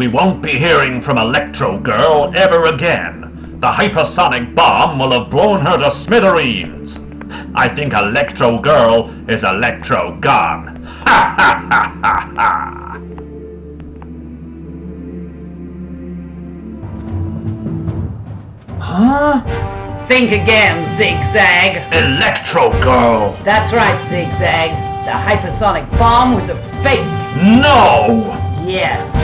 We won't be hearing from Electro Girl ever again. The hypersonic bomb will have blown her to smithereens. I think Electro Girl is Electro gone. Ha ha ha ha ha! Huh? Think again, Zigzag. Electro Girl! That's right, Zigzag. The hypersonic bomb was a fake. No! Yes.